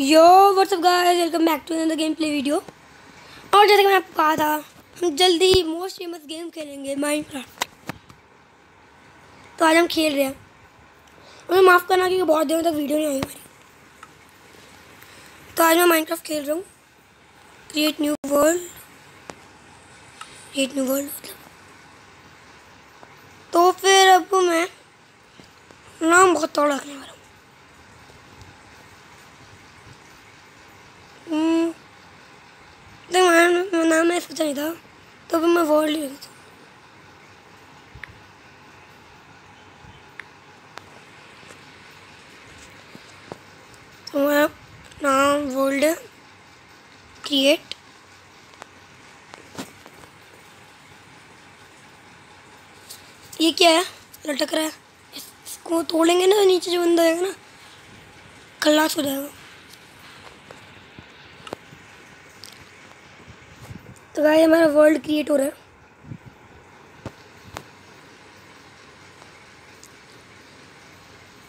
Yo what's up guys welcome back to another gameplay video और जैसे कि मैं आपको कहा था, हम जल्दी मोस्ट फ़ेमस गेम खेलेंगे माइनक्राफ्ट तो आज हम खेल रहे हैं। और माफ़ करना क्योंकि बहुत दिनों तक वीडियो नहीं आई हमारी तो आज मैं माइनक्राफ्ट खेल रहा हूँ। Create new world create new world तो फिर अब मैं नाम बहुत तोड़ रखने वाला हूँ। मैं नाम मैं सोचा था तो फिर मैं वर्ल्ड ही लिखता तो मैं नाम वर्ल्ड क्रिएट ये क्या है? लटक रहा है। इसको तोड़ेंगे ना, नीचे जो बंदा आएगा ना खल्लास हो जाएगा। तो गाइस हमारा वर्ल्ड क्रिएट हो रहा है।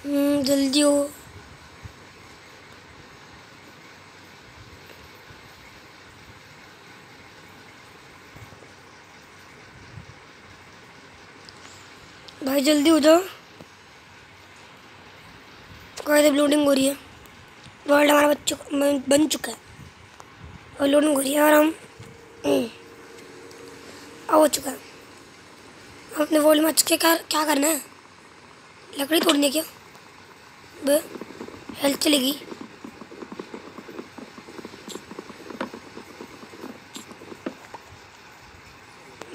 हम्म, जल्दी हो। भाई जल्दी हो जाओ। अब लोडिंग हो रही है। वर्ल्ड हमारा बन चुका बन चुका है। और लोडिंग हो रही है और हम हो चुका है। अपने वर्ल्ड में अच्छे क्या क्या करना है? लकड़ी तोड़नी क्या? बे हेल्थ चलेगी।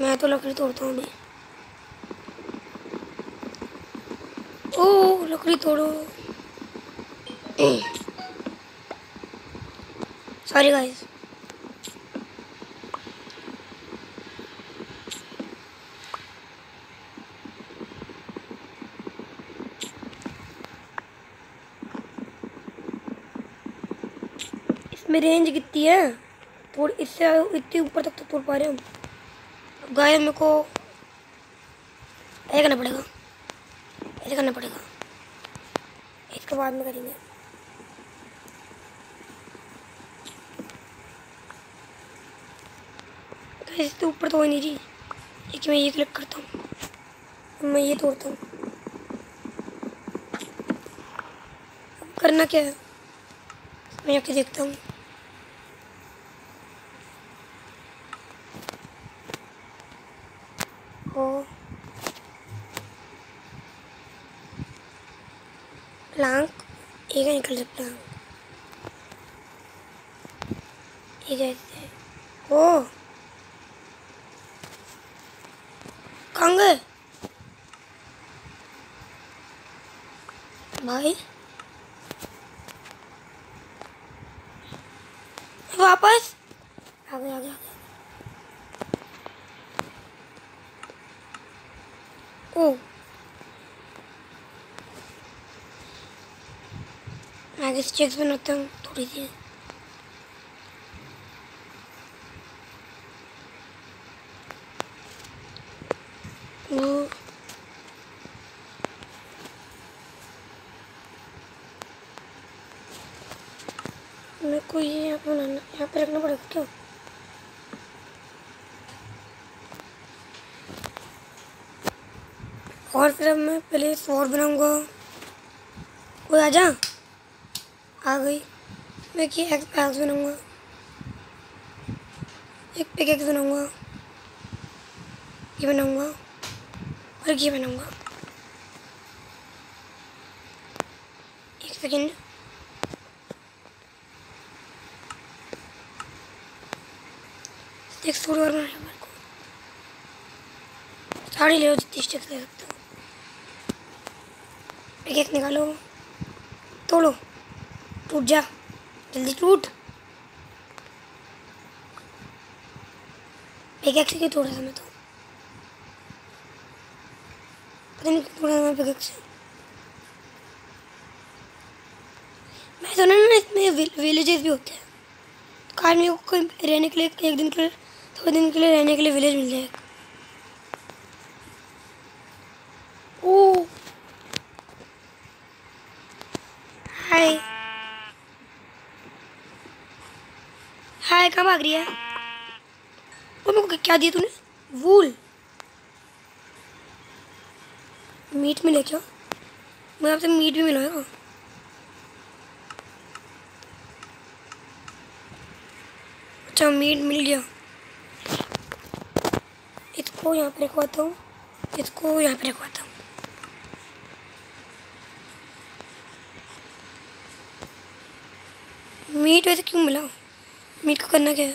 मैं तो लकड़ी तोड़ता हूँ अभी। ओ लकड़ी तोड़ो। सॉरी गाइस इसमें रेंज कितनी है? थोड़ी इससे इतनी ऊपर तक तो तोड़ पा रहे हम। अब गाय मेरे को ऐसा करना पड़ेगा। ऐसे करना पड़ेगा। इसके बाद में करेंगे। तो इससे ऊपर तो नहीं जी। एक मैं ये क्लिक करता हूँ। मैं ये तोड़ता हूँ। करना क्या है? मैं जाके देखता हूँ ओ प्लांक एक है निकल प्लांक एक ओ कहाँ गए भाई वापस आ गया आ गया ओ आगे स्टिक्स बनाता हूँ थोड़ी सी मेरे को ये यहाँ पे बनाना, यहाँ पे रखना पड़ेगा क्या? और फिर अब मैं पहले फोर बनाऊँगा। कोई आ जा? आ गई। कि एक्स पैक्स बनाऊँगा एक पिक एक्स बनाऊँगा ये बनाऊँगा। और ये बनाऊँगा। एक सेकेंड। स्टिक्स थोड़ी और बनाना मेरे को। साड़ी ले जितनी स्टिक्स ले सकते हो। पिक एक निकालो। तोड़ो। टूट जा, जल्दी टूट पिकेक्स क्यों तोड़ा था मैं तो। पता नहीं क्यों तोड़ा था मैं पिकेक्स मैं सुना ना इसमें विलेजेस भी होते हैं। तो कार मेरे कोई रहने के लिए एक दिन के लिए, दो दिन के लिए रहने के लिए विलेज मिल जाएगा ओ। हाय कहाँ भाग रही है? वो मेरे को क्या दिया तूने? वूल। मीट मिले क्या मुझे आपसे मीट भी मिला है अच्छा मीट मिल गया। इसको यहाँ पे रखवाता हूँ। इसको यहाँ पे रखवाता हूँ। मीट वैसे क्यों मिला? मीट को करना क्या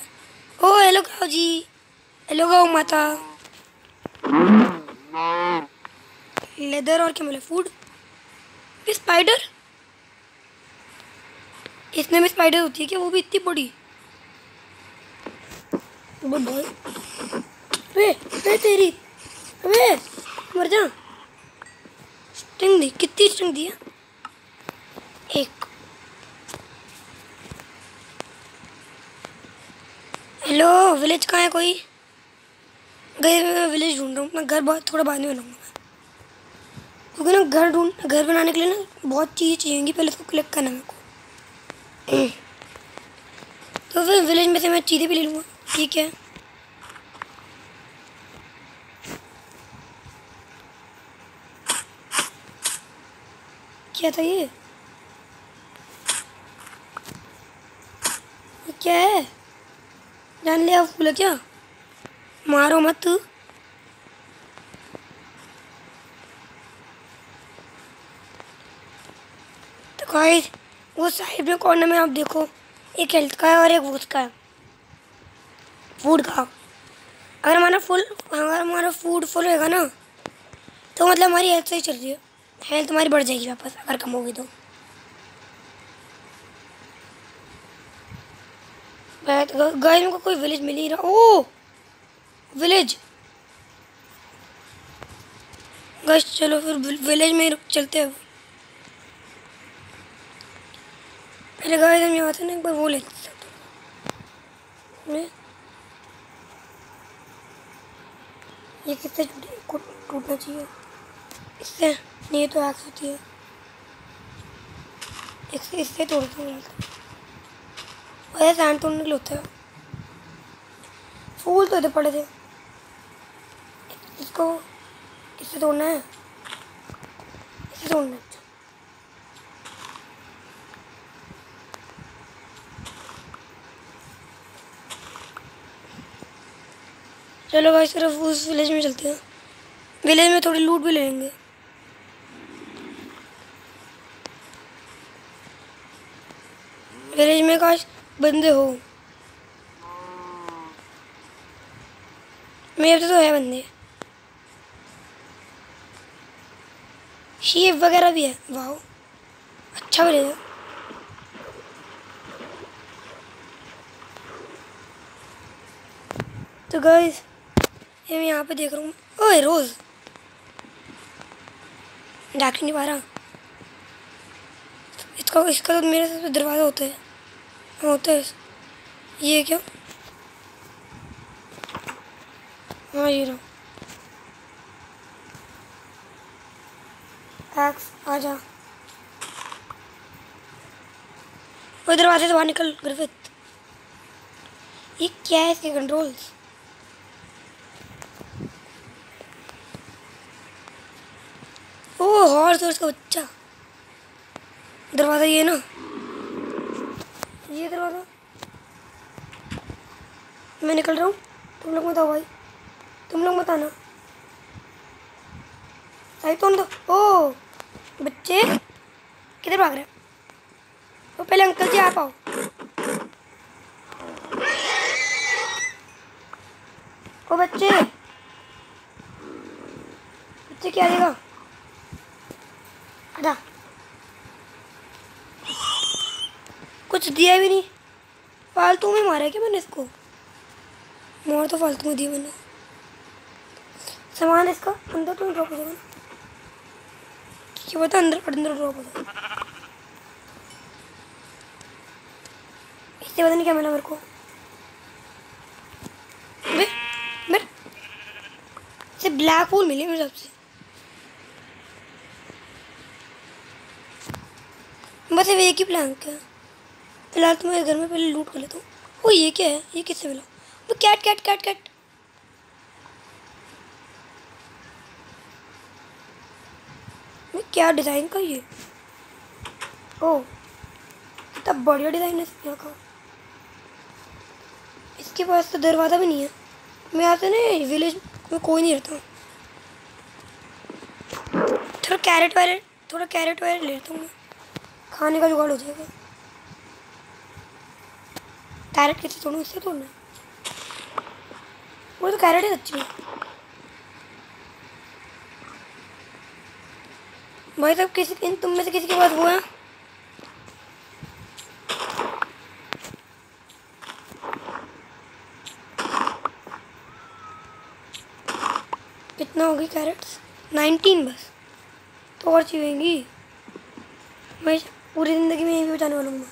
ओ हेलो गाओ जी हेलो गाओ माता। लेदर और क्या मिला? फ़ूड स्पाइडर इसमें भी स्पाइडर होती है क्या? वो भी इतनी बड़ी। अबे अबे तेरी। अबे, मर जा। स्ट्रिंग दी। कितनी स्ट्रिंग दी है एक हेलो विलेज कहाँ है कोई? गए मैं विलेज ढूंढ रहा हूँ, मैं घर बहुत थोड़ा बाद में बनाऊँगा मैं। क्योंकि ना घर ढूंढ, घर बनाने के लिए ना बहुत चीज़ें चाहिए पहले उसको कलेक्ट करना मेरे को। तो फिर विलेज में से मैं चीज़ें भी ले लूँगा ठीक है? क्या था ये क्या है? जान लिया फूल क्या? मारो मत तो। गाइस वो साइड में कॉर्नर में आप देखो, एक हेल्थ का है और एक वूथ का है। फ़ूड का। अगर हमारा फुल अगर हमारा फ़ूड फुल रहेगा ना तो मतलब हमारी हेल्थ सही चल रही है। हेल्थ हमारी बढ़ जाएगी वापस, अगर कम होगी तो। में कोई विलेज मिल ही रहा। ओ! विलेज गश चलो फिर विलेज में चलते हैं पहले गाय हम यहाँ से ना एक बार वो लेते ये किससे टूटना चाहिए। इससे नहीं तो आग होती है। इससे इससे तोड़ते हैं वैसे सैंड तोड़ने के लिए फूल तो पड़े थे। इसको इससे तोड़ना है। इससे तोड़ना है। चलो भाई, सिर्फ़ उस विलेज में चलते हैं। विलेज में थोड़ी लूट भी लेंगे। विलेज में काश बंदे हो। मेरे तो है बंदे। शीप वगैरह भी है। वाह अच्छा बनेगा तो गाइस ये मैं यहाँ पे देख रहा हूँ। ओए, रोज़। डाक नहीं पा रहा। इसका इसका तो मेरे साथ दरवाज़ा होता है हाँ। होता है। ये क्या? हाँ ये रहा। एक्स आ जा। वो दरवाजे से बाहर निकल, ग्रिफिथ। ये क्या है इसके कंट्रोल्स हॉर्स हॉर्स का बच्चा। दरवाज़ा ये ना? ये दरवाज़ा। मैं निकल रहा हूँ। तुम लोग बताओ भाई। तुम लोग बताना आई तो दो ओ, बच्चे, किधर भाग रहे वो पहले अंकल जी आ पाओ ओ, बच्चे। बच्चे, क्या देगा? हटा कुछ दिया भी नहीं। फालतू में मारा क्या मैंने इसको? मार तो फालतू में दिया मैंने। सामान इसका अंदर तो ड्रॉप हो क्या पता अंदर अंदर ड्रॉप हो जाएगा। इससे पता नहीं क्या मिला मेरे को। से ब्लैक होल मिले मेरे सबसे बस एक ही प्लान क्या फ़िलहाल तुम्हारे घर में पहले लूट कर लेता हूँ। वो ये क्या है? ये किससे मिला? वो कैट कैट कैट कैट। क्या डिज़ाइन का ये? ओ कितना बढ़िया डिज़ाइन है यहाँ का। इसके पास तो दरवाज़ा भी नहीं है। मैं आते ना विलेज में कोई नहीं रहता। थोड़ा कैरेट वैरेट थोड़ा कैरेट वैरेट लेता हूँ मैं। खाने का जुगाड़ हो जाएगा। कैरेट कैसे तोड़ूँ, इससे तोड़ना वो तो कैरेट ही है। भाई साहब किसी इन तुम में से किसी के पास वो है? कितना होगी कैरेट्स नाइनटीन बस। तो और चाहिएगी मैं पूरी ज़िंदगी में यही पे बचाने वाला हूँ।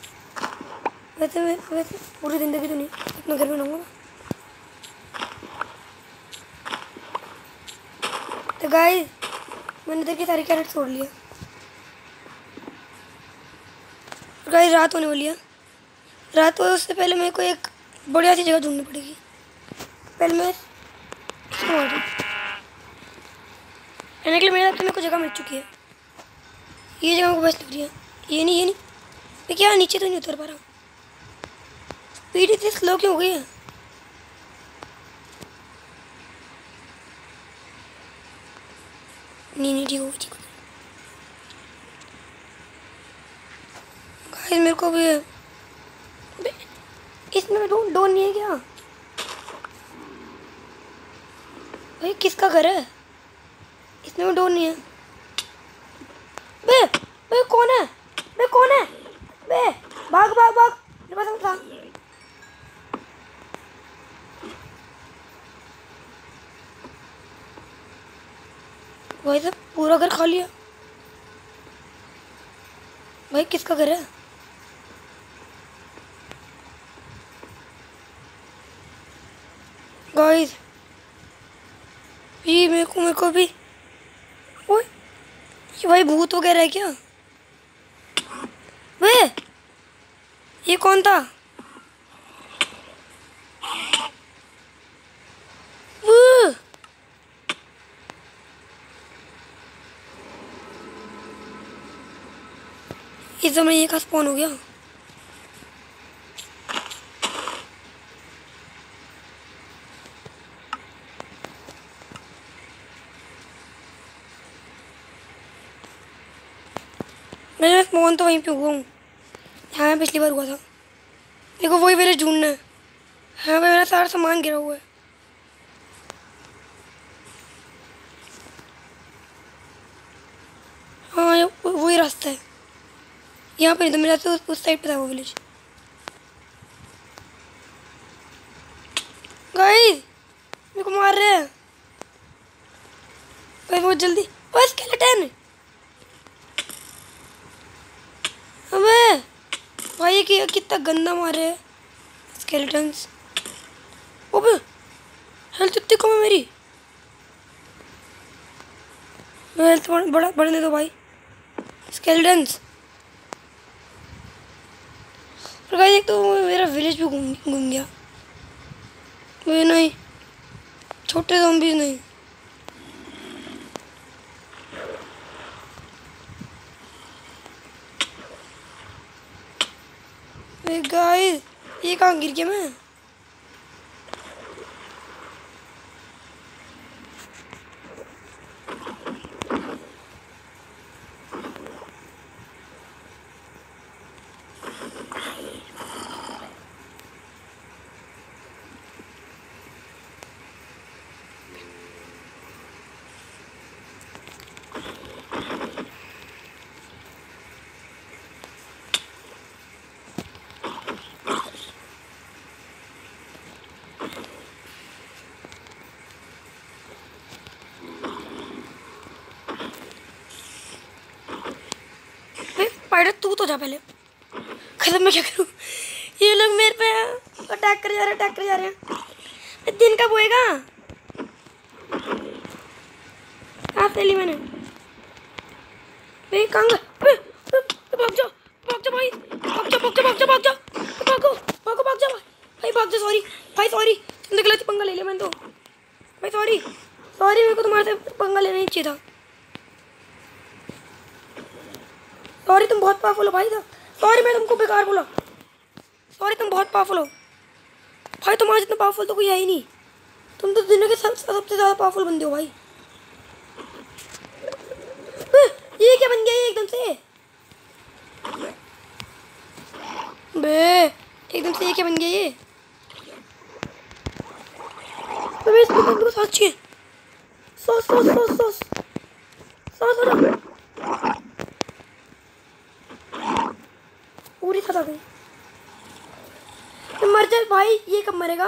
वैसे वैसे पूरी ज़िंदगी तो नहीं, अपने घर में रहूँगा तो गाइस मैंने देखी सारी कैरेट छोड़ लिया गाइस रात होने वाली है। रात हो उससे पहले मेरे को एक बढ़िया सी जगह ढूंढनी पड़ेगी। पहले मैं रहने के लिए मेरे मेरे को जगह मिल चुकी है। ये जगह को बेस्ट लग रही है। ये नहीं ये नहीं। मैं क्या, नीचे तो नहीं उतर पा रहा स्पीड इतनी स्लो क्यों हो गई है? नहीं नहीं, ठीक हो ठीक गाइस मेरे को भी इसमें डोर डोर नहीं है क्या? भाई, किसका घर है? इसमें डोर नहीं है। बे बे, कौन है? बे, कौन है? बे, भाग भाग भाग। मेरे पास था भाई साहब पूरा घर खा लिया भाई, किसका घर है? गाइस ये मेरे को मेरे को भी ओए, ये भाई भूत वगैरह है क्या? वे, ये कौन था? वो! इस समय ये का स्पॉन हो गया। मैं स्पॉन तो वहीं पे हुआ हूँ। हाँ मैं पिछली बार हुआ था। देखो, वही मेरे ढूंढना है। हाँ भाई मेरा सारा सामान गिरा हुआ है। हाँ वही रास्ता है। यहाँ पर तो मेरा तो उस- साइड पे था वो विलेज गाइस मेरे को मार रहे हैं। भाई, बहुत जल्दी। ओए स्केलेटन अबे, भाई, ये कितना गंदा मारे है स्केलेटन्स ओबे हेल्थ इतनी कम है मेरी? हेल्थ बड़ा बढ़ने दो भाई। स्केलेटन्स और गाइस, एक तो मेरा विलेज भी घूम घूम गया। वे नहीं, छोटे जॉम्बीज नहीं। गाइस, ये कहाँ गिर गया मैं? स्पाइडर तू तो जा पहले। खत्म मैं क्या करूँ? ये लोग मेरे पे अटैक कर जा रहे अटैक कर जा रहे हैं। दिन कब होएगा? कहाँ से ली मैंने? भाई कहाँ गए? भाग जाओ भाग जाओ भाई। भाग जाओ भाग जाओ भाग जाओ भाग जाओ। भागो भागो, भाग जाओ। भाई, भाग जा सॉरी भाई सॉरी तुमने गलत पंगा ले लिया मैंने तो। भाई सॉरी सॉरी मेरे को तुम्हारे से पंगा लेना ही चाहिए था। सॉरी, तुम बहुत पावरफुल हो भाई था सॉरी मैं तुमको बेकार बोला। सॉरी तुम बहुत पावरफुल हो। भाई, तुम्हारे जितना पावरफुल तो कोई है ही नहीं। तुम तो दुनिया के सबसे ज़्यादा पावरफुल बंदे हो भाई। ये क्या बन गया ये एकदम से? बे, एकदम से ये क्या बन गया ये? मैं इसको बंद को अच्छी है सॉस सॉस सॉस। सॉस सॉस हो रहा पूरी खत्म गई मर जा भाई, ये कब मरेगा?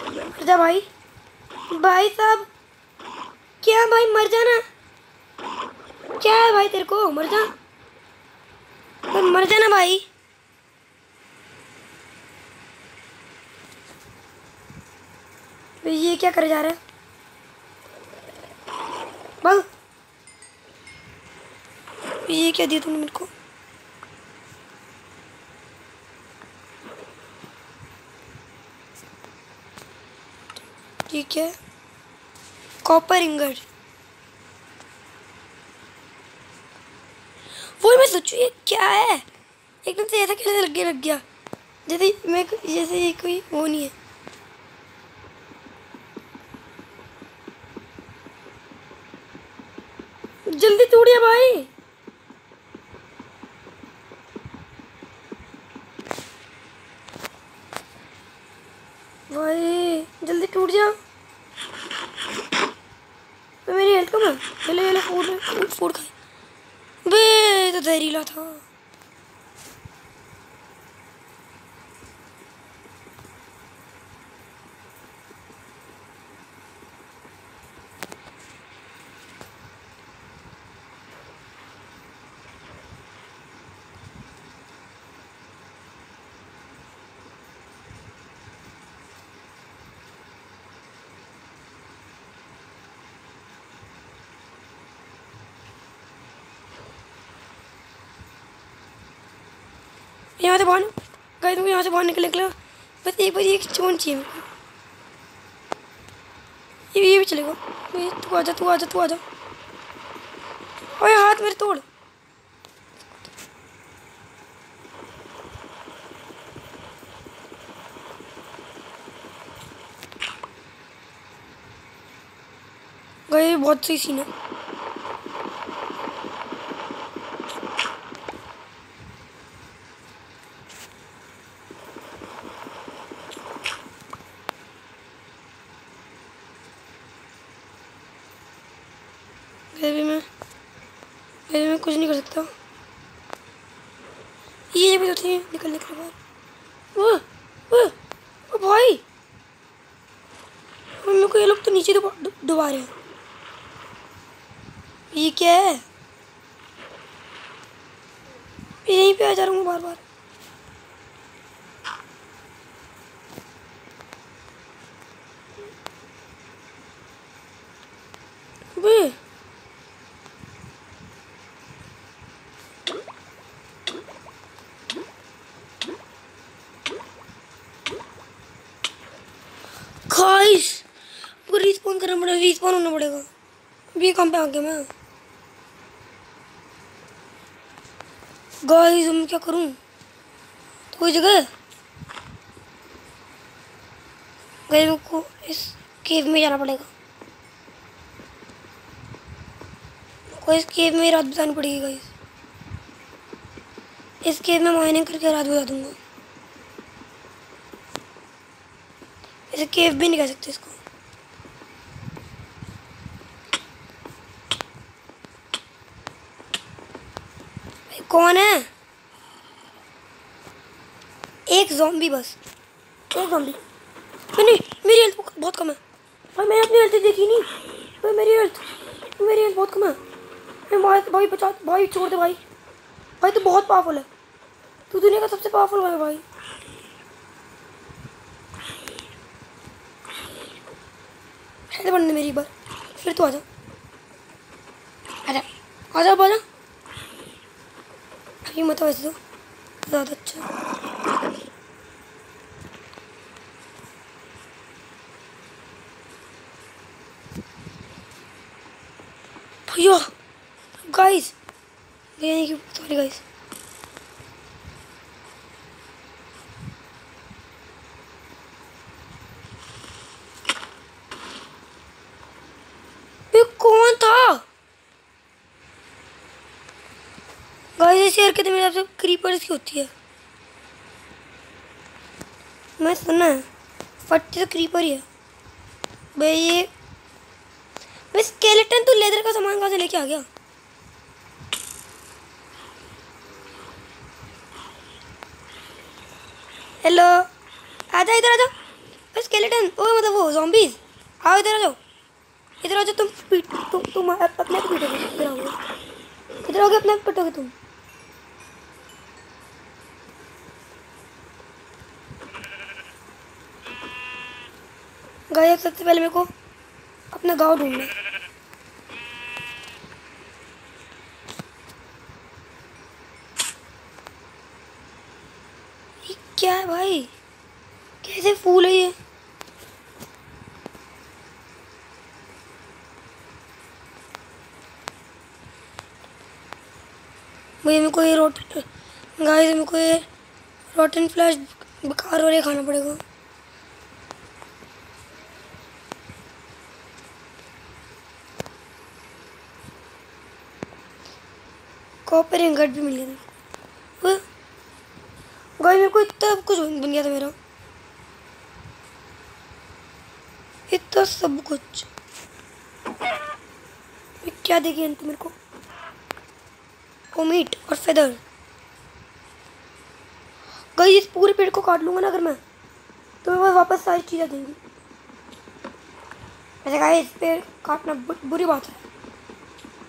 मर जा भाई। भाई साहब, क्या भाई मर जाना? क्या है भाई तेरे को? मर जा। तो मर जाना भाई। ये क्या करे जा रहा है? बस ये क्या दिया तुमने मेरे को? ठीक है कॉपर इंगट वो मैं सोचू, ये क्या है? एकदम से ऐसा कैसे लग गया लग गया। जैसे मैं जैसे ये कोई वो नहीं है। जल्दी तोड़िए भाई जल्दी टूट जा तो मेरी हेल्थ कम है चले चले फ़ूड फ़ूड फ़ूड खाए बे तो जहरीला था यहाँ से बाहर गए तुम यहाँ से बाहर निकल निकला बस एक बार एक चोन चाहिए मेरे को। ये ये भी चलेगा तू आजा तू आजा तू आजा ओए हाथ मेरे तोड़। गए, बहुत सही सीन है अभी मैं अभी मैं कुछ नहीं कर सकता ये भी तो थी निकल निकल बाहर वो वो वो भाई मेरे को ये लोग तो नीचे डुबा रहे हैं ये क्या है यहीं पे आ जा रहा हूँ बार बार वे गाइस वो रिस्पॉन करना पड़ेगा रिस्पॉन होना पड़ेगा। अभी कहाँ पे आ गया मैं गाइस मैं क्या करूँ? तो कोई जगह? गए को इस केव में जाना पड़ेगा। को इस केव में रात बितानी पड़ेगी गाइस इस केव में माइनिंग करके रात बिता दूँगा। इसे केव भी नहीं कह सकते इसको। कौन है? एक जॉम्बी बस। एक जॉम्बी नहीं मेरी हेल्थ बहुत कम है। भाई, मैंने अपनी हेल्थ देखी नहीं। भाई, मेरी हेल्थ मेरी हेल्थ बहुत कम है। भाई भाई, बचा भाई, छोड़ दे भाई। भाई, तू तो बहुत पावरफुल है। तू दुनिया का सबसे पावरफुल है भाई। ऐसे बनने मेरी बार। फिर तो आजा आजा आजा बोला ही मत वैसे तो ज़्यादा अच्छा। भैया गाइस नहीं कि सॉरी गाइस कौन था? गाइस शेयर के तो मेरे आपसे क्रीपर्स की होती है। मैं सुना है फटते तो क्रीपर ही है। भाई, ये भाई स्केलेटन तो लेदर का सामान कहाँ से लेके आ गया? हेलो आजा, इधर आ जाओ भाई स्केलेटन ओ मतलब वो जॉम्बीज आओ, इधर आ जाओ। इधर आ जाओ, तुम पीट तुम तुम अपने पीटोगे, इधर आओगे। इधर आओगे, अपने पीटोगे तुम। गायब सबसे पहले मेरे को अपना गाँव ढूंढना। क्या है भाई? कैसे फूल है ये? भैया मेरे को ये रोट, गाइस मेरे को ये रोटन फ्लैश बेकार वाले खाना पड़ेगा। कॉपर इंगट भी मिल गया था गाइस मेरे को इतना कुछ बन गया था मेरा। इतना सब कुछ। क्या देखिए अंत मेरे को? ओ मीट और फेदर। गई, इस पूरे पेड़ को काट लूँगा ना अगर मैं तो मेरे पास वापस सारी चीज़ें देंगी वैसे गाइस इस पेड़ काटना बुरी बात है।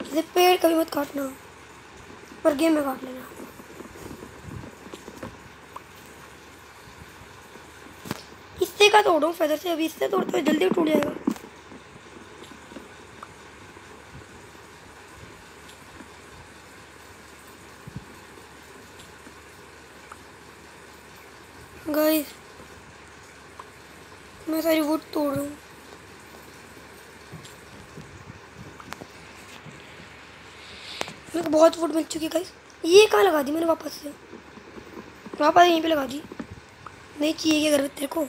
इसे पेड़ कभी मत काटना। पर गेम में काट लेना। इससे का तोड़ो फेदर से? अभी इससे तोड़ते तो जल्दी टूट जाएगा गाइस मैं सारी वुड तोड़ रहा हूँ मेरे को बहुत वुड मिल चुकी है गाइस ये कहाँ लगा दी मैंने वापस से? वापस यहीं पे लगा दी। नहीं चाहिए क्या घर तेरे को।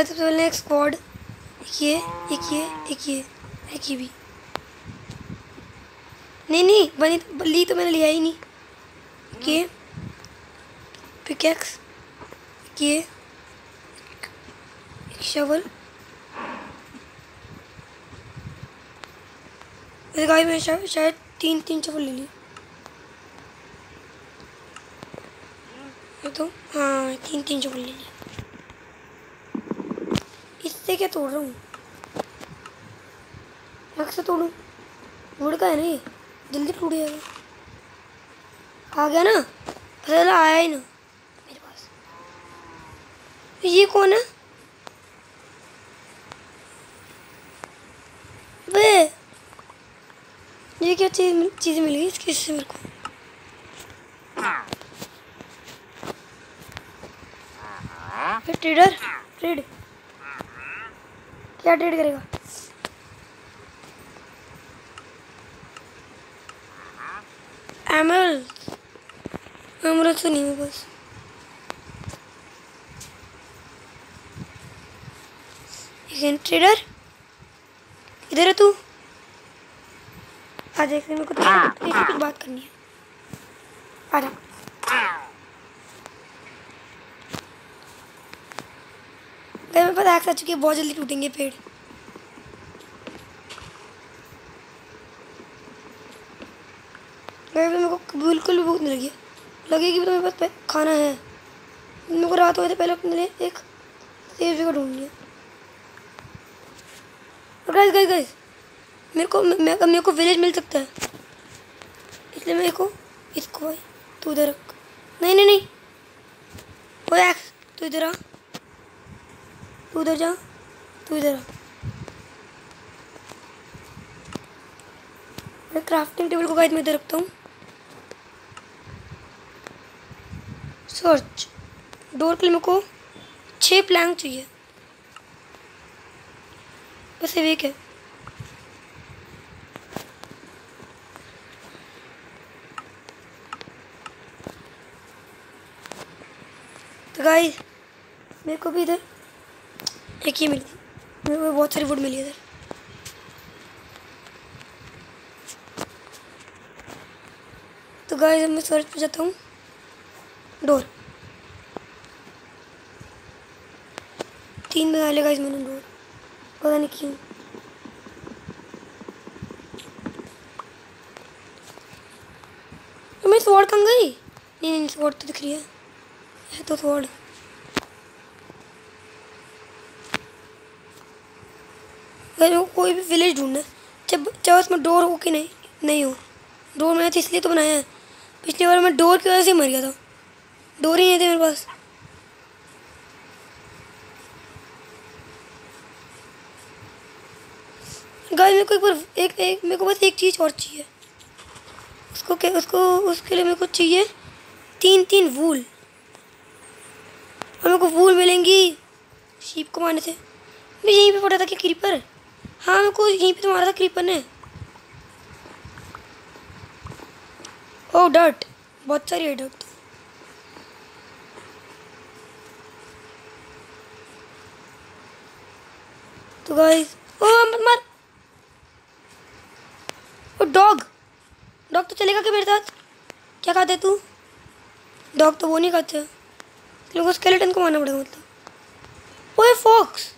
गए सबसे पहले एक स्क्वाड एक ये एक ये एक ये एक ये भी। नहीं नहीं, बनी ली तो मैंने लिया ही नहीं। ये पिकेक्स एक शवल गाय में शायद शायद तीन तीन शवल ले ली तो हाँ तीन तीन शवल ले ली इससे क्या तोड़ रहा हूँ। रख से तोड़ूँ। वुड का है ना ये? जल्दी टूट जाएगा आ गया ना? चला आया ही ना। मेरे पास। ये कौन है? वे ये क्या चीज़ चीज़ मिल गई इसकी इससे मेरे को? फिर ट्रेडर? ट्रेड। क्या ट्रेड करेगा? एमरल एमरल तो नहीं है बस। ट्रेडर इधर है तू। आ देख मेरे को तेरे कुछ बात करनी है। आ जा। पास आग आ चुकी है बहुत जल्दी टूटेंगे पेड़। मेरे को बिल्कुल भी भूख नहीं लगी। लगेगी भी तो मेरे पास खाना है। मेरे को रात हो गई थी, पहले अपने लिए एक सेफ़ जगह ढूंढनी है। गाइस गाइस गाइस मेरे को, मे- मेरे को विलेज मिल सकता है। इसलिए मेरे को इसको भाई, तू उधर रख। नहीं नहीं नहीं। ओए तू इधर आ। तू उधर जा, तू इधर मैं क्राफ्टिंग टेबल को गाइड में इधर रखता हूँ। सर्च डोर के लिए मेरे को छः प्लैंक चाहिए। बस एक है। तो गाइस मेरे को भी इधर एक ही मिली, मेरे बहुत सारी वुड मिली इधर तो गाइस मैं सर्च पे जाता हूँ। डोर तीन बना लेगा इस मैंने डोर पता नहीं क्यों। तो मैं स्वॉर्ड कहाँ गई? नहीं नहीं स्वॉर्ड तो दिख रही है। है तो स्वॉर्ड मेरे कोई भी विलेज ढूंढना जब चाहे उसमें डोर हो कि नहीं नहीं हो। डोर मैंने तो इसलिए तो बनाया है। पिछली बार मैं डोर की वजह से मर गया था। डोर ही नहीं थे मेरे पास। गाइस मेरे को एक बार, एक एक, मेरे को बस एक चीज़ और चाहिए। उसको क्या, उसको, उसके लिए मेरे को चाहिए तीन तीन वूल और मेरे को वूल मिलेंगी। शीप को मारने से। मैं यहीं पे पड़ा था कि क्रीपर हाँ मेरे को यहीं पे तो मारा था क्रीपर ने। ओ डर्ट बहुत सारी है डर्ट तो गाइस ओ मत मार। ओ डॉग डॉग तो चलेगा क्या मेरे साथ? क्या खाते तू? डॉग तो वो नहीं खाते। लोगों स्केलेटन को मारना पड़ेगा मतलब। ओए फॉक्स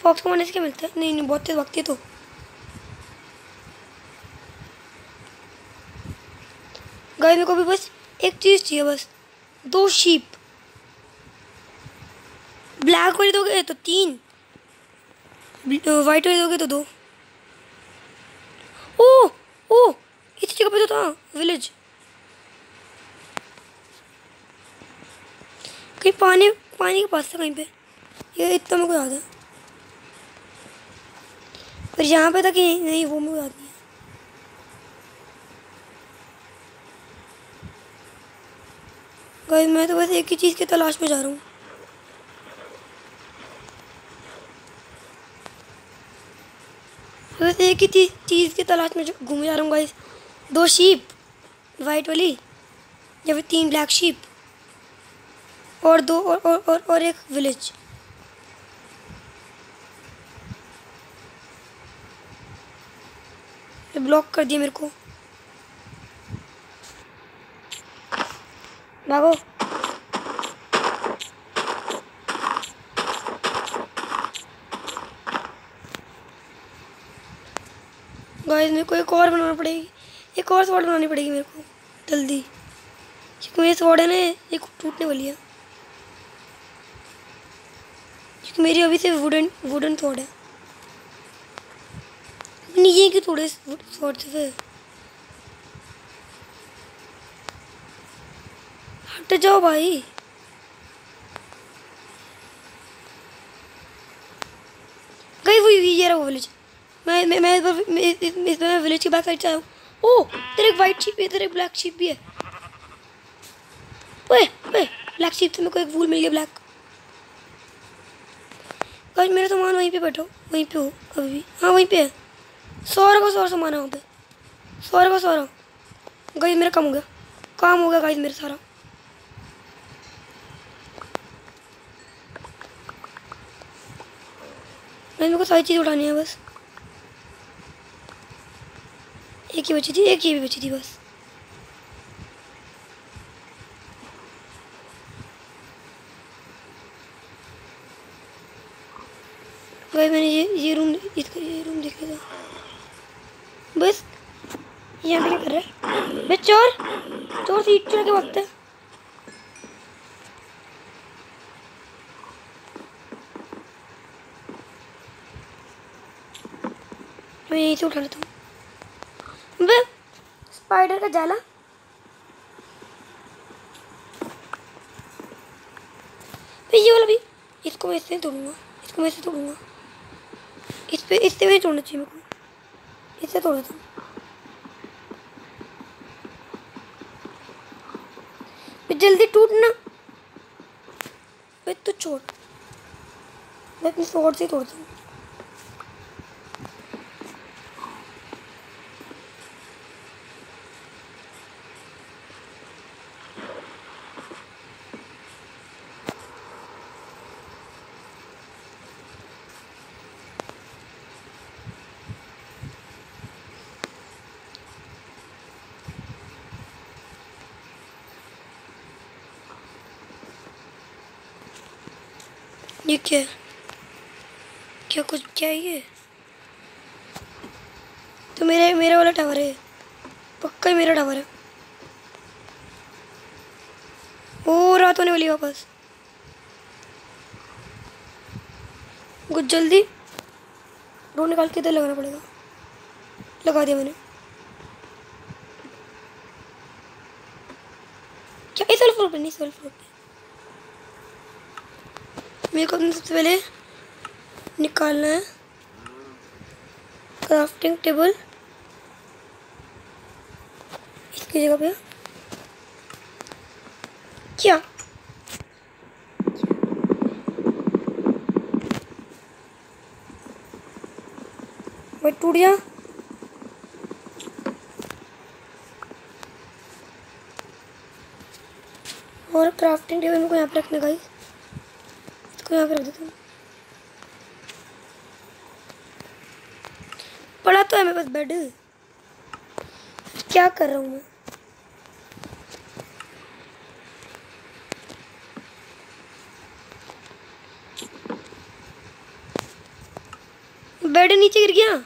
फॉक्स को क्या मिलता है। नहीं नहीं, बहुत तेज वक्त है तो। गाय मेरे को भी बस एक चीज़ चाहिए, बस। दो शीप ब्लैक वाली दोगे तो तीन। वाइट वाली दोगे तो दो। ओ ओ इस जगह पे तो था विलेज कहीं पानी पानी के पास था कहीं पे। ये इतना मेरे को याद है। पर यहाँ पे था कि नहीं वो मेरे को याद नहीं है। गाइस मैं तो बस एक ही चीज़ की तलाश में जा रहा हूँ। बस एक ही चीज़ की तलाश में घूम जा रहा हूँ गाइस। दो शीप वाइट वाली या फिर तीन ब्लैक शीप और दो और और और, और एक विलेज। ब्लॉक कर दिया मेरे को। भागो। गाइस मेरे को एक और बनाना पड़ेगी। एक और स्वॉर्ड बनानी पड़ेगी मेरे को, जल्दी। क्योंकि मेरी स्वॉर्ड है ना एक टूटने वाली है। क्योंकि मेरी अभी से वुडन वुडन स्वॉर्ड है। नीचे की थोड़े स्वॉर्ड से। हट जाओ भाई। गई हुई ये रहा वो विलेज मैं मैं मैं इस इस मैं विलेज की बैक साइड से हूँ। ओ, तेरे एक वाइट शीप भी है, तेरे एक ब्लैक शीप भी है। ओए ओए ब्लैक शीप से मेरे को एक वूल मिल गया ब्लैक गाइस मेरा सामान वहीं पे बैठो, वहीं पे हो, अभी भी। हाँ वहीं पे है। सौ का सौ सामान है। वहाँ पे सौर का सौ गाइस, मेरा कम हो गया। काम हो गया, गाइस, मेरा सारा। मेरे को सारी चीज़ उठानी है, बस। एक ही बची थी, एक ही भी बची थी, बस भाई मैंने ये ये रूम इसका ये रूम देखा था बस यहाँ पे क्या कर रहा है बस चोर चोर सीट चढ़ के मैं यहीं से उठा लेता हूँ। बे स्पाइडर का जाला। ये वाला भी, इसको मैं इससे तोड़ूँगा, इसको मैं इससे तोड़ूँगा। इस पे, इससे भी तोड़ना चाहिए मेरे को। इससे तोड़ हूँ। जल्दी टूटना। ना तो छोड़। मैं अपनी शोर से तोड़ तोड़ता ये क्या? क्या कुछ, क्या है ये? तो मेरे, मेरा वाला टावर है। पक्का ही मेरा टावर है। ओ रात होने वाली वापस। कुछ जल्दी डोर निकाल के इधर लगाना पड़ेगा। लगा दिया मैंने। क्या? इस वाले फ्लोर पे नहीं वाले फ्लोर पे मेरे को अपने सबसे पहले निकालना है। क्राफ्टिंग टेबल इसकी जगह पे। क्या? भाई टूट गया। और क्राफ्टिंग टेबल मेरे को यहाँ पे रखने का इसको यहाँ पर रख देता हूँ पड़ा तो है मेरे पास बेड क्या कर रहा हूँ मैं? बेड नीचे गिर गया?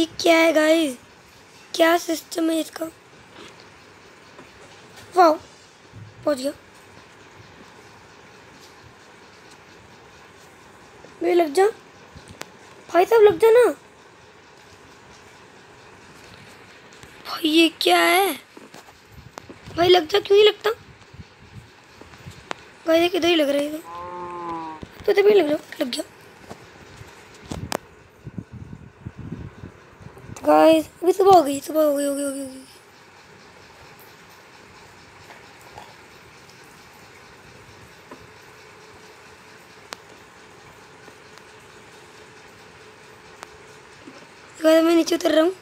ये क्या है गाइस क्या सिस्टम है इसका? वाह पहुँच गया। मेरे लग जा। भाई साहब लग जा ना भाई ये क्या है? भाई लग जा, क्यों नहीं लगता? भाई देख, इधर ही लग रहा है। तो तभी लग रहा लग गया गाइस अभी सुबह हो गई सुबह हो गई हो गई हो गई हो गई गाइस मैं नीचे उतर रहा हूँ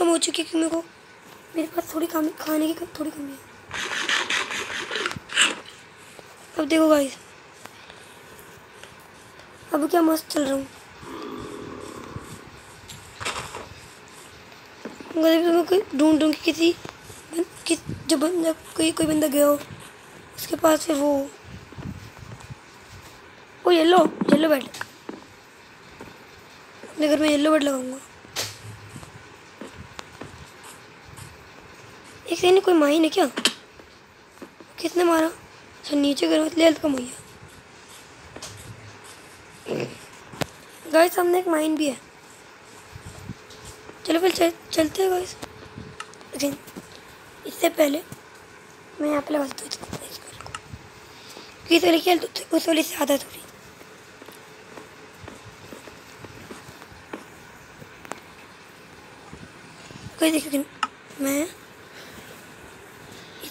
कम हो चुकी है क्योंकि मेरे को मेरे पास थोड़ी कम खाने की थोड़ी कमी है। अब देखो गाइस अब क्या मस्त चल रहा हूँ। मैं कोई ढूंढ ढूंढ के किसी बन- किस जो बंदा कोई कोई बंदा गया हो, उसके पास फिर वो ओ येलो येलो बेड अपने घर में येलो बेड लगाऊँगा। एक सेकंड कोई माइन है क्या? किसने मारा? अच्छा नीचे गिरा इसलिए हेल्थ कम हुई गाइस सामने एक माइन भी है। चलो फिर चल, चलते हैं गाइस लेकिन इससे पहले मैं यहाँ पे लगा देता हूँ। क्योंकि इस वाले की हेल्थ उस वाले से है थोड़ी। कोई देखो कि मैं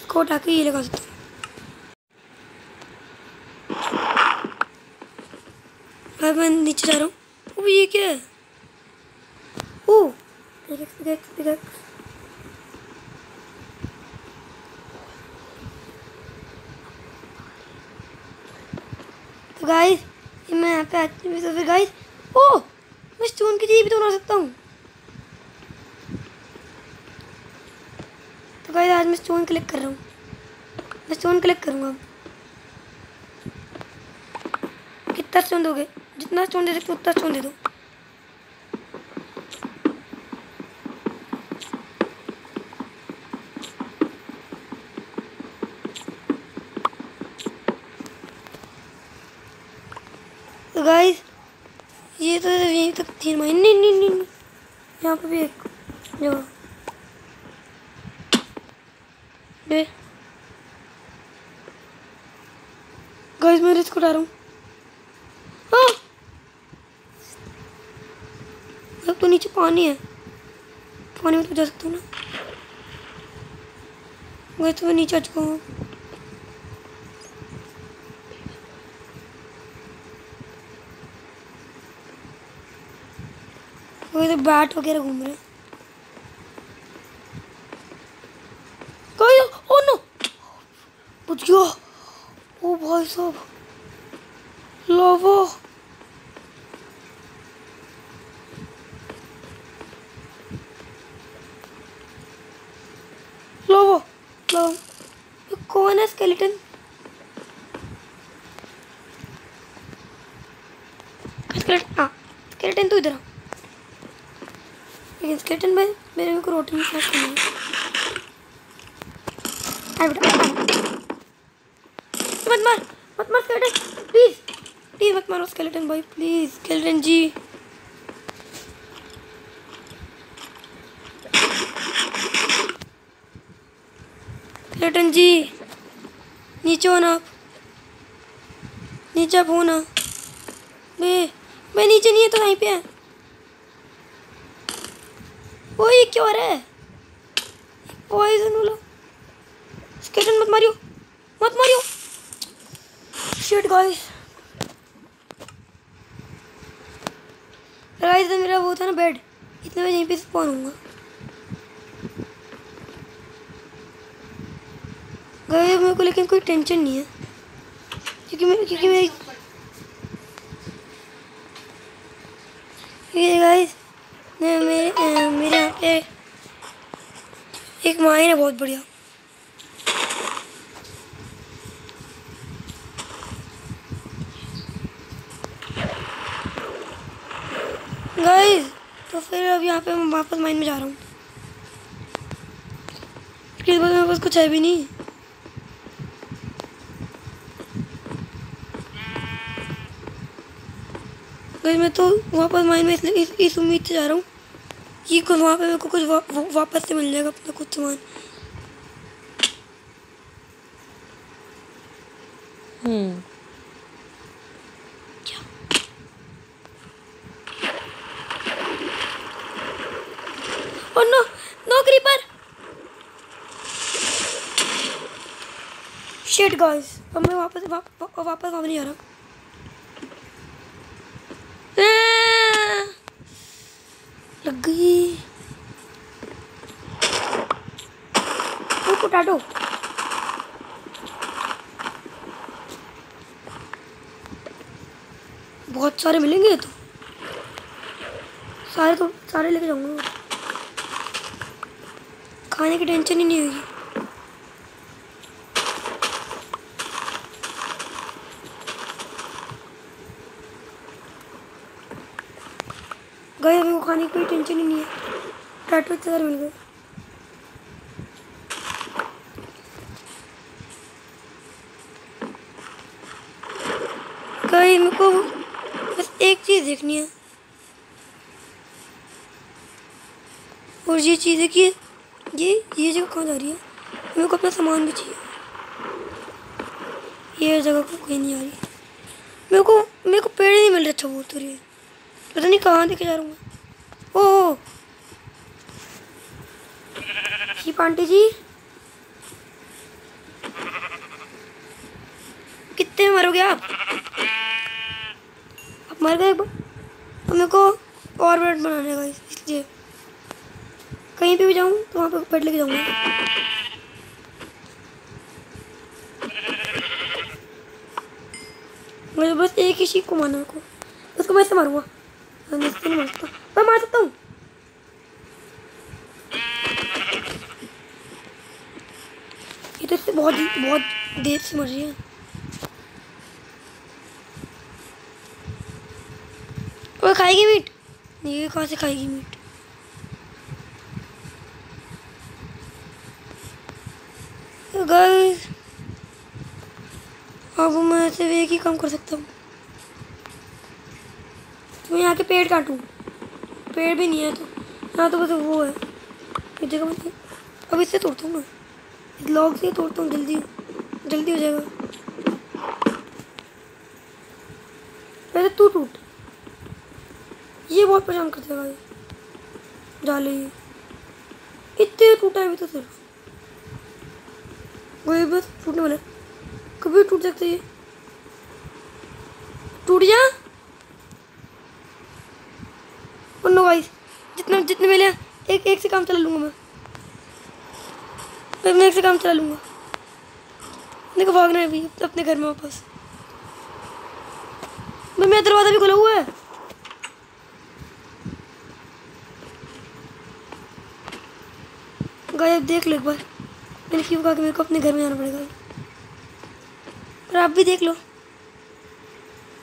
इसको उठा के ये लगा सकता हूँ। अब मैं नीचे जा रहा हूँ। ये क्या है? ओ पिकैक्स पिकैक्स पिकैक्स तो गाइस मैं यहाँ पे आती हूँ। तो फिर गाइस ओ, मैं स्टोन की चीज़ भी तो बना सकता हूँ। गाइस आज मैं स्टोन क्लिक कर रहा हूँ। मैं स्टोन क्लिक करूँगा कितना स्टोन दोगे? जितना स्टोन दे सकते उतना स्टोन दे दो। तो गाइस ये तो यहीं तक तीन महीने नहीं नहीं नहीं। यहाँ पे भी एक जगह। दे गाइस मैं रिस्क उठा रहा हूँ। हाँ। अब तो नीचे पानी है। पानी में तो जा सकता हूँ ना। गाइस तो मैं नीचे आ चुका हूँ। बैट वगैरह घूम रहे हैं कोई ओ नो बुझ गया भाई लावा। लावा। लावा। ये कौन है स्केलेटन स्केलेटन हाँ स्केलेटन तो इधर लेकिन स्केलेटन में मेरे को रोटी में क्या करना है बेटा मत मार। मत मार स्केलेटन प्लीज़ प्लीज़ मत मारो स्केलेटन भाई प्लीज़ स्केलेटन जी स्केलेटन जी नीचे हो ना आप नीचे हो ना बे मैं नीचे नहीं है तो वहीं पे है। ओ ये क्यों हो रहा है? पॉइजन वाला। स्केलेटन मत मारियो। मत मारियो। शिट गाइस गाइस तो मेरा वो था ना बेड इतने में यहीं पे स्पॉन होऊँगा। गाइस मेरे को, लेकिन कोई टेंशन नहीं है। क्योंकि मैं क्योंकि मेरी ये गाइस मेरे मेरे यहाँ पे एक माइन है बहुत बढ़िया। तो फिर अब यहाँ पे मैं वापस माइन में जा रहा हूँ। इसके बाद मेरे पास कुछ है भी नहीं। मैं तो वापस माइन में इसलिए इस, इस उम्मीद से जा रहा हूँ कि कुछ वहाँ पे मेरे को कुछ वा, वा, वापस से मिल जाएगा अपना कुछ सामान। हम्म। Guys, अब मैं वापस वा, वा, वापस नहीं आ रहा। लग गई। पोटैटो बहुत सारे मिलेंगे तो। सारे तो सारे लेके जाऊँगा। खाने की टेंशन ही नहीं होगी गए मेरे को खाने की कोई टेंशन ही नहीं है। टैटू इतने मिल गए। गए मेरे को बस एक चीज़ देखनी है। और ये चीज़ है कि ये ये जगह कहाँ जा रही है? मेरे को अपना सामान भी चाहिए। ये जगह को कहीं नहीं आ रही। मेरे को मेरे को पेड़ नहीं मिल रहे अच्छा बोल तो रही पता नहीं कहाँ देखे जा रहा हूँ ओह जी पांटी जी। कितने मरोगे आप? आप मर गए मेरे को और बेड बनाने का इसलिए। कहीं पे भी जाऊँ तो वहाँ पे बेड लेके जाऊँगा। मुझे बस एक किसी को मारना को। उसको मैं ऐसे मारूँगा मैं नहीं मार सकता मैं मार सकता हूँ। ये तो इससे बहुत बहुत देर से मर रही है। वो खाएगी मीट? ये कहाँ से खाएगी मीट? गाइस अब मैं सिर्फ़ एक ही काम कर सकता हूँ। तो यहाँ के पेड़ काटूँ। पेड़ भी नहीं है तो। यहाँ तो बस वो है। ये जगह मैं अब इससे तोड़ता हूँ मैं। लॉग से तोड़ता हूँ जल्दी। जल्दी हो जाएगा। पहले तू टूट। ये बहुत परेशान कर देगा ये डाले ये। इतने टूटा है अभी तो सिर्फ़ वही बस टूटने वाला कभी टूट सकता ये। टूट जा नो गाइस जितना, जितने मिले, एक एक से काम चला लूँगा मैं। मैं एक से काम चला लूँगा। अपने को भागना है अभी, अपने घर में वापस। मैं मेरा दरवाज़ा भी खुला हुआ है। गायब देख लो एक बार। मैंने क्यों कहा कि मेरे को अपने घर में जाना पड़ेगा। और आप भी देख लो।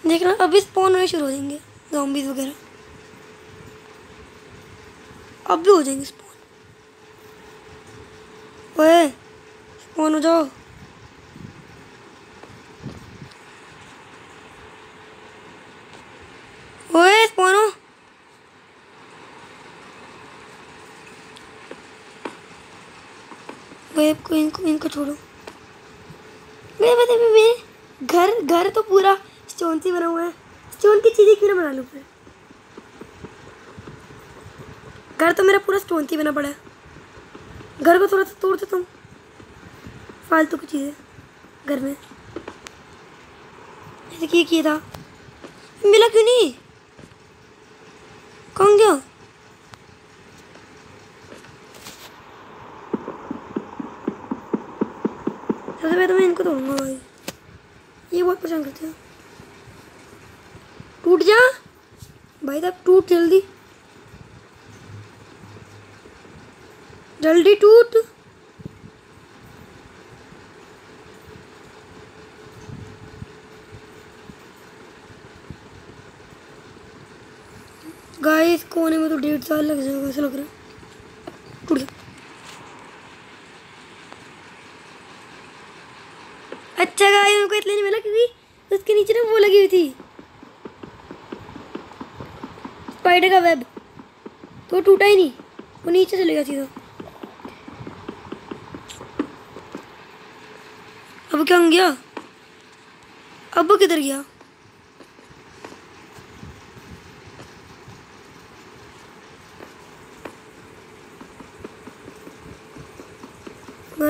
देखना, अभी स्पॉन होने शुरू हो जाएँगे। जॉम्बीज वगैरह। अब भी हो जाएँगे स्पॉन ओए स्पॉन हो जाओ। ओए स्पॉन हो। वेब को इनको इनको छोड़ो। मेरे घर घर तो पूरा स्टोन से बना हुआ है। स्टोन की चीज़ें क्यों ना बना लूँ फिर? घर तो मेरा पूरा स्टोन थी, बना पड़ा। है घर को थोड़ा सा तोड़ देता हूँ फालतू की चीज़ें, घर में। किए किया था। मिला क्यों नहीं? कौन गया? सबसे पहले तो मैं इनको तोड़ूँगा भाई। ये बहुत परेशान करते हैं। टूट जा। भाई साहब, टूट जल्दी। जल्दी टूट। गाइस कोने में तो डेढ़ साल लग जाएगा, ऐसा लग रहा है। टूट अच्छा गाइस मेरे को इसलिए नहीं मिला क्योंकि उसके नीचे ना वो लगी हुई थी। स्पाइडर का वेब तो टूटा ही नहीं। वो नीचे चले गया सीधा क्या गया? अब किधर गया?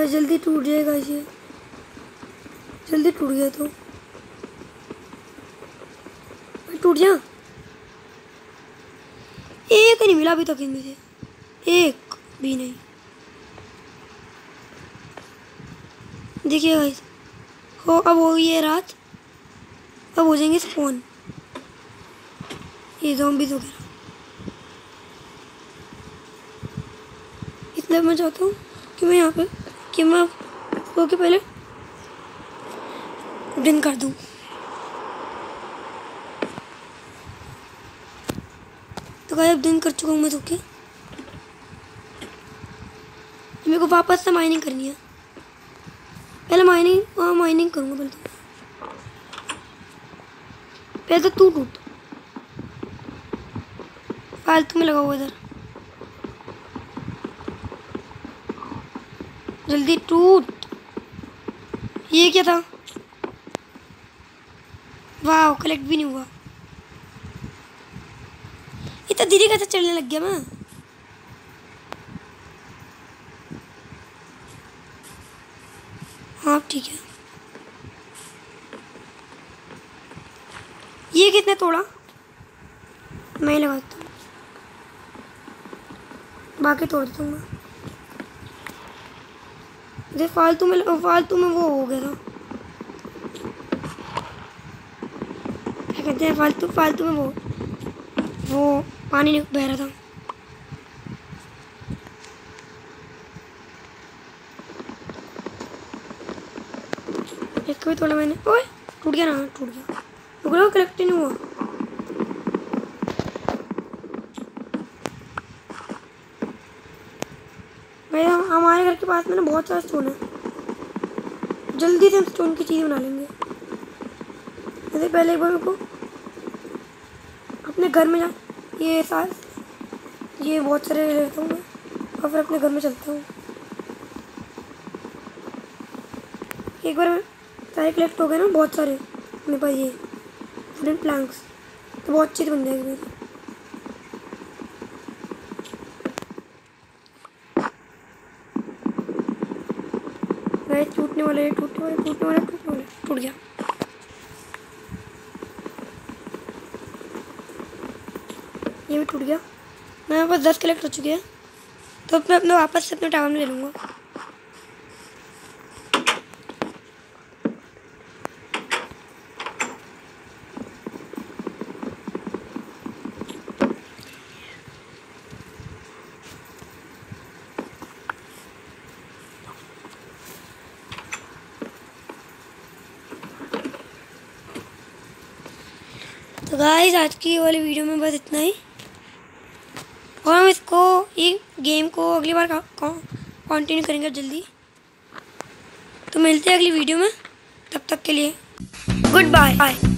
जल्दी टूट जाएगा ये। जल्दी टूट गया तो। टूट जा एक नहीं मिला अभी तक इनमें से। एक भी नहीं। देखिए गाइस हो अब हो गई है रात। अब हो जाएँगे स्पॉन ये zombies वगैरह। इसलिए मैं चाहता हूँ कि मैं यहाँ पे, कि मैं हो के पहले दिन कर दूँ। तो गाय अब दिन कर चुका हूँ मैं तो के मेरे को वापस से माइनिंग करनी है। पहले माइनिंग हाँ माइनिंग करूँगा पहले तो। पहले तो तू टूट फालतू में लगा हुआ इधर। जल्दी टूट। ये क्या था? वाह कलेक्ट भी नहीं हुआ। इतना धीरे कैसे चलने लग गया मैं? हाँ ठीक है। ये कितने तोड़ा? मैं लगाता हूँ। बाकी तोड़ देता हूँ फालतू में फालतू में वो हो गया था कहते हैं? फालतू फालतू में वो वो पानी बह रहा था। भी तोड़ा मैंने। ओए, टूट गया ना, टूट गया। रुको कलेक्ट नहीं हुआ। भैया हमारे घर के पास में ना बहुत सारा स्टोन है। जल्दी से हम स्टोन की चीज़ बना लेंगे। जैसे पहले एक बार मेरे को अपने घर में जा, ये साल, ये बहुत सारे रहता हूँ मैं और फिर अपने घर में चलता हूँ एक बार सारे कलेक्ट हो गए ना बहुत सारे मेरे पास ये वुडन प्लैंक्स तो बहुत अच्छी बन जाएगी मेरी। टूटने वाले टूटने वाले टूटने वाले टूटने वाले, टूट गया। ये भी टूट गया। मेरे पास दस कलेक्ट हो चुके हैं तो मैं अपने वापस से अपने टावर में ले लूँगा। गाइस आज की वाली वीडियो में बस इतना ही। और हम इसको, ये गेम को अगली बार कंटिन्यू करेंगे जल्दी। तो मिलते हैं अगली वीडियो में। तब तक के लिए गुड बाय बाय